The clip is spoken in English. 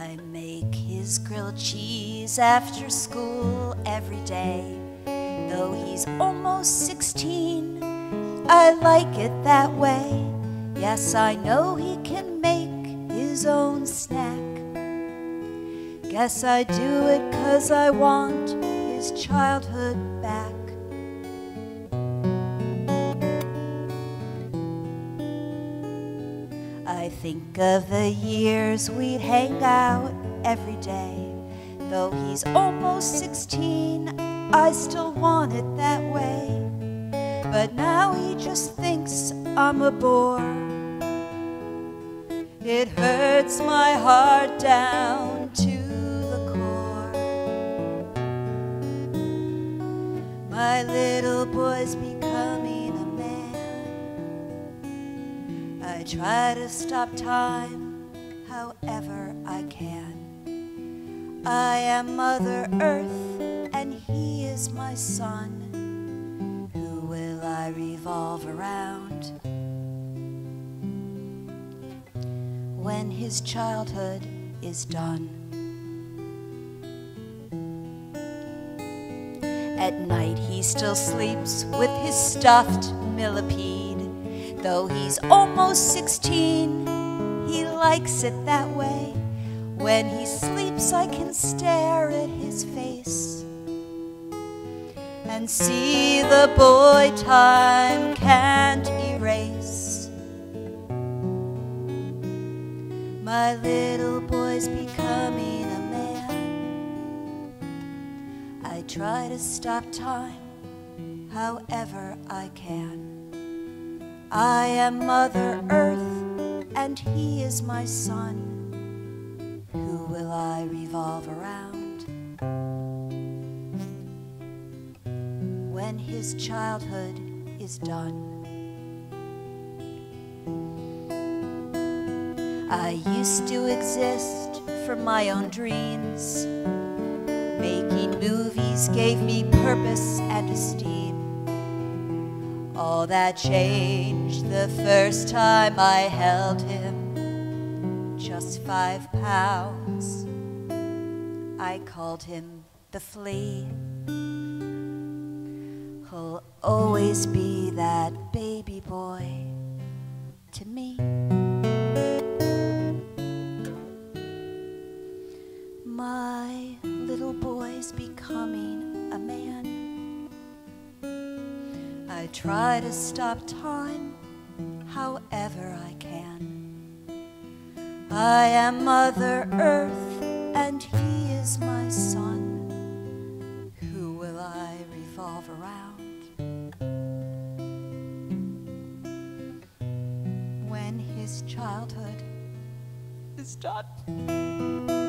I make his grilled cheese after school every day. Though he's almost 16, I like it that way. Yes, I know he can make his own snack. Guess I do it 'cause I want his childhood back. I think of the years we'd hang out every day. Though he's almost 16, I still want it that way. But now he just thinks I'm a bore. It hurts my heart down to the core. My little boy's becoming I try to stop time however I can. I am Mother Earth and he is my son. Who will I revolve around? When his childhood is done. At night he still sleeps with his stuffed millipede. Though he's almost 16, he likes it that way. When he sleeps, I can stare at his face and see the boy time can't erase. My little boy's becoming a man. I try to stop time however I can. I am Mother Earth and he is my son. Who will I revolve around? When his childhood is done. I used to exist from my own dreams. Making movies gave me purpose and esteem. All that changed the first time I held him. Just five pounds. I called him the flea. He'll always be that baby boy to me. I try to stop time however I can. I am Mother Earth and he is my son. Who will I revolve around? When his childhood is done.